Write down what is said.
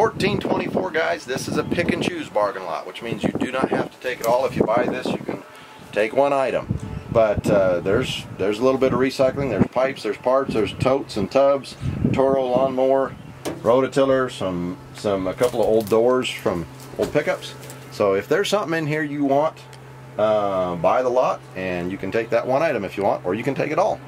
1424 guys, this is a pick and choose bargain lot, which means you do not have to take it all. If you buy this, you can take one item. But uh, there's there's a little bit of recycling. There's pipes, there's parts, there's totes and tubs, Toro lawnmower, rototiller, some some a couple of old doors from old pickups. So if there's something in here you want, uh, buy the lot and you can take that one item if you want, or you can take it all.